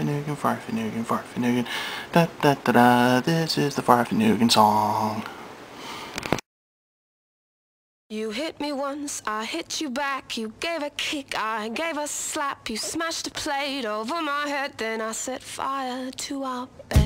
Farfanugan, Farfanugan, Farfanugan. Da da da da. This is the Farfanugan song. You hit me once, I hit you back. You gave a kick, I gave a slap. You smashed a plate over my head, then I set fire to our bed.